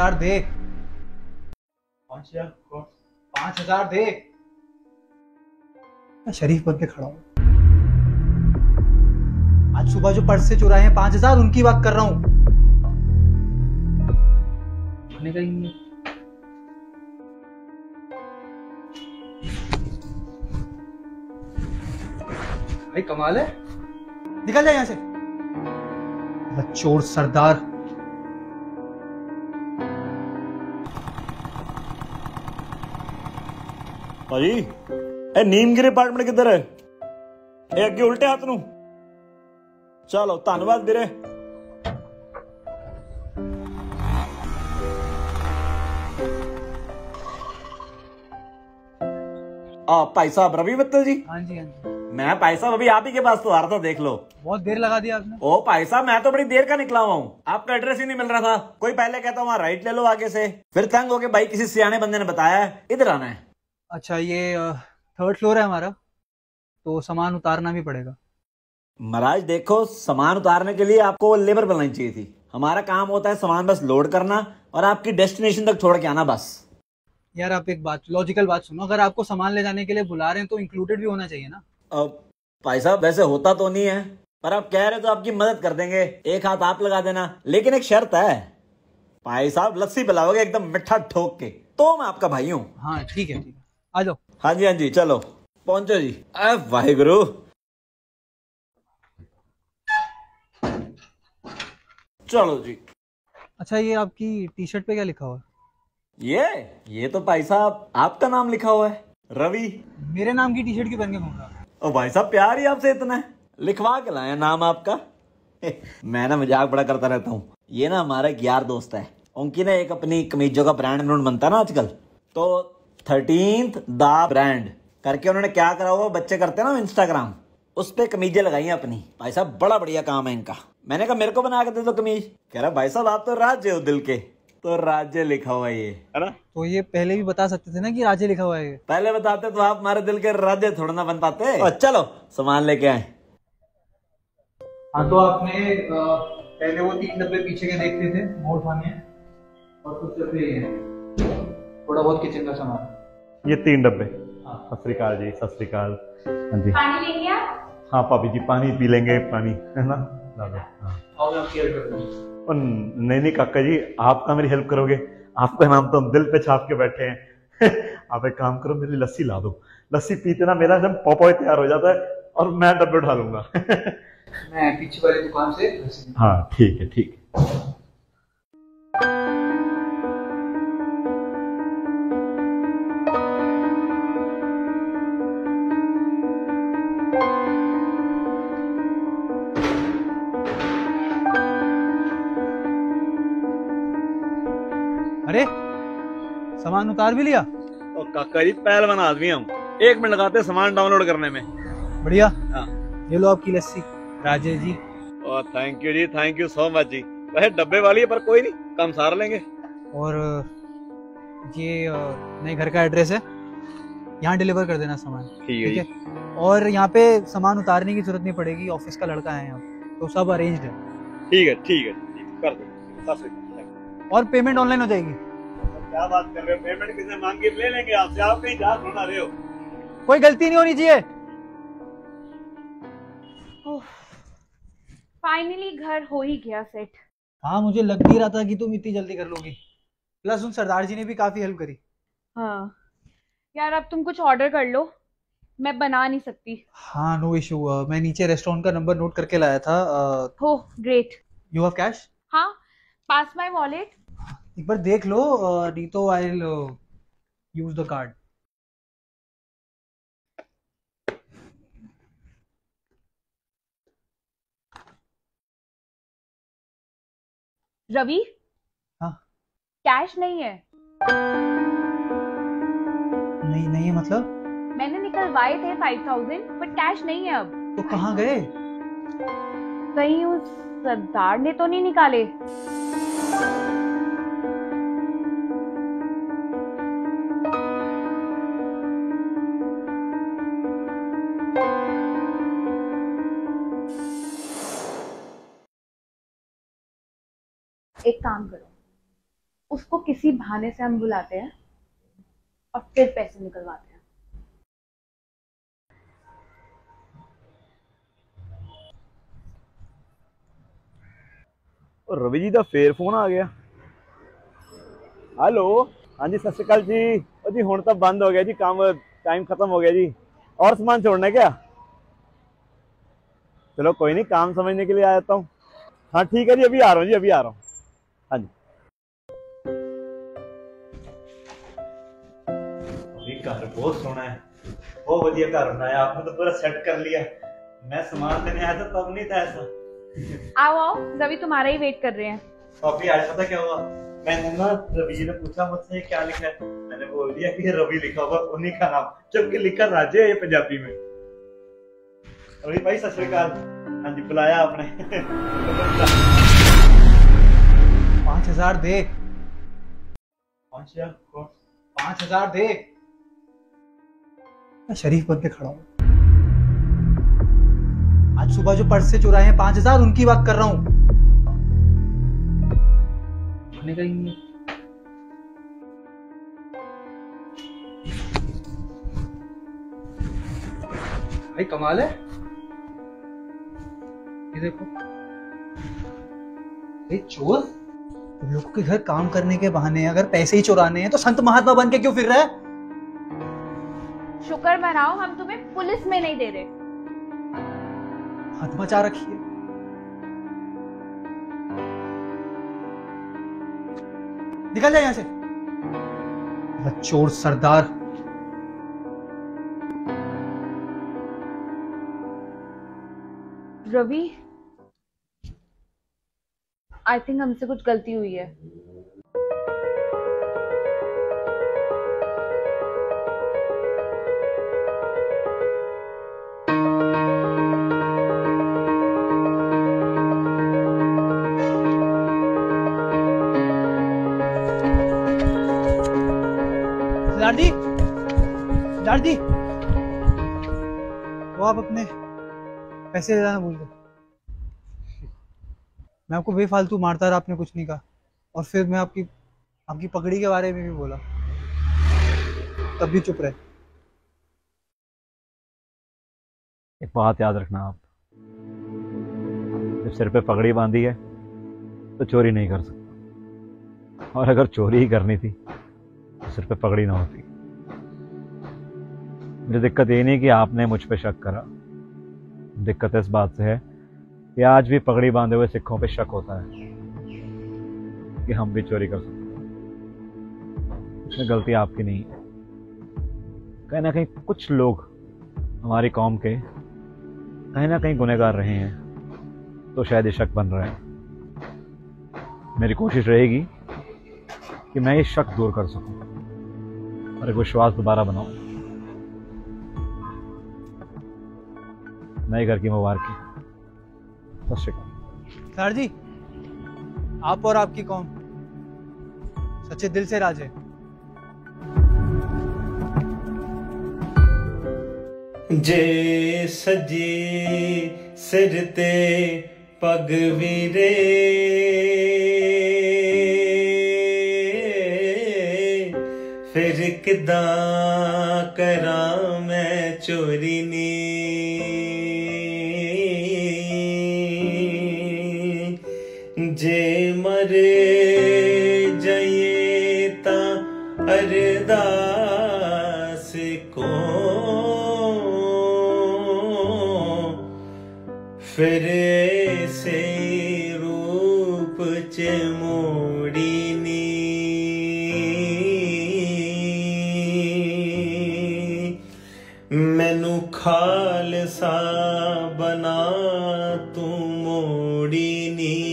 हज़ार दे। पाँच हज़ार पाँच हज़ार दे। मैं शरीफ बन के खड़ा हूँ। आज सुबह जो पर्स से चुराए हैं पाँच हज़ार उनकी बात कर रहा है। भाई कमाल है। निकल जाए यहाँ से। चोर सरदार। ਭਾਜੀ ਇਹ ਨੀਮਗਿਰੀ ਅਪਾਰਟਮੈਂਟ ਕਿੱਧਰ ਹੈ ਇਹ ਅੱਗੇ ਉਲਟੇ ਹੱਥ ਨੂੰ ਚਲੋ ਧੰਨਵਾਦ ਵੀਰੇ आ भाई साहब रवि मित्तल जी हाँ जी हाँ जी मैं भाई साहब अभी आप ही के पास तो आ रहा था देख लो बहुत देर लगा दिया आपने ओ भाई साहब मैं तो बड़ी देर का निकला हुआ हूँ आपका एड्रेस ही नहीं मिल रहा था कोई पहले कहता वहाँ राइट ले लो आगे से फिर तंग हो के भाई किसी सियाने बंदे ने बताया है इधर आना है अच्छा ये थर्ड फ्लोर है हमारा तो सामान उतारना भी पड़ेगा। महाराज देखो सामान उतारने के लिए आपको लेबर बनानी चाहिए थी। हमारा काम होता है सामान बस लोड करना और आपकी डेस्टिनेशन तक छोड़ के आना बस। यार आप एक बात लॉजिकल बात सुनो अगर आपको सामान ले जाने के लिए बुला रहे हैं तो इंक्लूडेड भी होना चाहिए ना। अब भाई साहब वैसे होता तो नहीं है पर आप कह रहे तो आपकी मदद कर देंगे। एक हाथ आप लगा देना लेकिन एक शर्त है। भाई साहब लस्सी पिलाओगे एकदम मिठा ठोक के तो मैं आपका भाई हूँ। हाँ ठीक है ठीक है। आ जाओ। हाँ जी हाँ जी चलो। पहुंचो जी। वाहिगुरु। चलो जी। अच्छा ये आपकी टी शर्ट पे क्या लिखा हुआ? है ये ये तो भाई साहब आपका नाम लिखा हुआ है रवि। मेरे नाम की टी शर्ट क्यों पहन के घूम रहा ओ भाई साहब प्यार ही आपसे इतना है। लिखवा के लाया नाम आपका। मैं ना मज़ाक बड़ा करता रहता हूँ। ये ना हमारा एक यार दोस्त है। उनकी ना एक अपनी कमीजों का ब्रांड ब्रांड बनता है ना आजकल। तो थर्टींथ द ब्रांड करके उन्होंने क्या करा हुआ? बच्चे करते हैं ना इंस्टाग्राम उस पे कमीजें लगाई हैं अपनी। भाई साहब बड़ा बढ़िया काम है इनका। मैंने कहा मेरे को बना के दे दो कमीज। कह रहा भाई साहब आप तो राज्य हो दिल के। तो राज्य लिखा हुआ ये। है ना? तो ये पहले भी बता सकते थे ना कि राजे लिखा हुआ है पहले बताते तो आप हमारे दिल के राज्य थोड़ा ना बन पाते। और चलो सामान लेके आए। हाँ तो आपने पहले वो तीन डब्बे पीछे के देखते थे वो उठाने और कुछ डब्बे ये थोड़ा बहुत किचन का सामान। ये तीन डब्बे। हाँ सत श्रीकाल जी सत श्रीकाल हाँ जी। पानी लेंगे आप? हाँ भाभी जी पानी पी लेंगे पानी है ना? ला दो हाँ और नहीं नहीं काका जी आप आपका मेरी हेल्प करोगे? आपका नाम तो हम दिल पे छाप के बैठे हैं। आप एक काम करो मेरी लस्सी ला दो। लस्सी पीते ना मेरा एकदम पॉपॉय तैयार हो जाता है और मैं डब्बे उठा लूँगा। मैं पीछे वाली दुकान से हाँ ठीक है ठीक है। सामान उतार भी लिया? और काका जी पहलवान आदमी हम। एक मिनट लगाते सामान डाउनलोड करने में। बढ़िया। हाँ। ये लो आपकी लस्सी। राजेश जी। और thank you ji thank you so much ji. वैसे डब्बे वाली है पर कोई नहीं कम सार लेंगे। और ये नए घर का एड्रेस है। यहाँ डिलीवर कर देना सामान। ठीक है और यहाँ पे सामान उतारने की ज़रूरत नहीं पड़ेगी ऑफ़िस का लड़का है यहाँ। तो सब अरेंज्ड है। ठीक है ठीक है। कर दो। और पेमेंट ऑनलाइन हो जाएगी? क्या बात कर रहे हो? पेमेंट किसे मांगी? ले लेंगे आपसे। आप कहीं जा थोड़ा रहे हो? कोई गलती नहीं होनी चाहिए। फाइनली घर हो ही गया सेट हाँ मुझे लग भी रहा था कि तुम इतनी जल्दी कर लोगी। प्लस उन सरदार जी ने भी काफ़ी हेल्प करी। हाँ। यार अब तुम कुछ ऑर्डर कर लो। मैं बना नहीं सकती। हाँ नो इशू मैं नीचे रेस्टोरेंट का नंबर नोट करके लाया था हो ग्रेट यू हैव कैश हाँ पास माय वॉलेट एक बार देख लो नहीं तो I use the card Ravi? हाँ। कैश नहीं है। नहीं नहीं है मतलब? मैंने निकलवाए थे फाइव थाउज़ेंड बट कैश नहीं है अब। तो कहाँ गए? कहीं उस सरदार ने तो नहीं निकाले। एक काम करो उसको किसी बहाने से हम बुलाते हैं और फिर पैसे निकलवाते हैं ਉਹ ਰਵੀ ਜੀ ਦਾ ਫੇਰ ਫੋਨ ਆ ਗਿਆ ਹੈਲੋ ਹਾਂਜੀ ਸਤਿ ਸ਼੍ਰੀ ਅਕਾਲ ਜੀ ਉਹ ਜੀ ਹੁਣ ਤਾਂ ਬੰਦ ਹੋ ਗਿਆ ਜੀ ਕੰਮ टाइम खत्म हो गया जी और सामान छोड़ना है क्या चलो कोई नहीं काम समझने के लिए आ जाता हूँ हाँ ठीक है जी अभी आ रहा हूँ जी अभी आ रहा हूँ हाँ जी। अभी घर बहुत सोना है। बहुत बढ़िया घर बनाया आपने तो पूरा सेट कर लिया। मैं सामान लेने आया था तब नहीं था ऐसा। आओ आओ रवि तुम्हारा ही वेट कर रहे हैं। तो अभी आज पता क्या हुआ? मैंने ना रवि जी ने पूछा मुझसे क्या लिखा है। मैंने बोल दिया कि रवि लिखा हुआ उन्हीं का नाम। जबकि लिखा राजे है पंजाबी में। रवि भाई सत श्रीकाल हाँ जी बुलाया आपने। हज़ार दे। पाँच हज़ार दे। मैं शरीफ बन के खड़ा हूँ। आज सुबह जो पर्स से चुराए हैं, पाँच हज़ार उनकी बात कर रहा हूँ। भाई, कमाल है। ये देखो। भाई चोर। तुम लोगों के घर काम करने के बहाने अगर पैसे ही चुराने हैं तो संत महात्मा बन के क्यों फिर रहा? है शुक्र मनाओ हम तुम्हें पुलिस में नहीं दे रहे। हाथ मचा रखी है निकल जाए यहाँ से। चोर सरदार। रवि आई थिंक हमसे कुछ गलती हुई है। सरदार जी वो आप अपने पैसे दे जाना भूल गए मैं आपको बेफालतू मारता रहा आपने कुछ नहीं कहा। और फिर मैं आपकी आपकी पगड़ी के बारे में भी बोला। तब भी चुप रहे। एक बात याद रखना आप। जब सिर पे पगड़ी बांधी है तो चोरी नहीं कर सकता। और अगर चोरी ही करनी थी तो सिर पे पगड़ी ना होती। मुझे दिक्कत ये नहीं कि आपने मुझ पे शक करा। दिक्कत इस बात से है कि आज भी पगड़ी बांधे हुए सिखों पे शक होता है कि हम भी चोरी कर सकते इसमें गलती आपकी नहीं। है कहीं ना कहीं कुछ लोग हमारी कौम के कहीं ना कहीं गुनहगार रहे हैं तो शायद ये शक बन रहा है। मेरी कोशिश रहेगी कि मैं ये शक दूर कर सकूँ और एक विश्वास दोबारा बनाऊँ। नए घर की मुबारक सर जी आप और आपकी कौन सच्चे दिल से राजे जे सजे सिरते पगवीरे फिर किदा करा मैं चोरी नी। ਅਰਦਾਸ ਕੋ। ਫਿਰ ਸੇ ਰੂਪ ਚ ਮੋੜੀ ਨੀ ਮੈਨੂੰ ਖਾਲਸਾ ਬਣਾ ਤੂੰ ਮੋੜੀ ਨੀ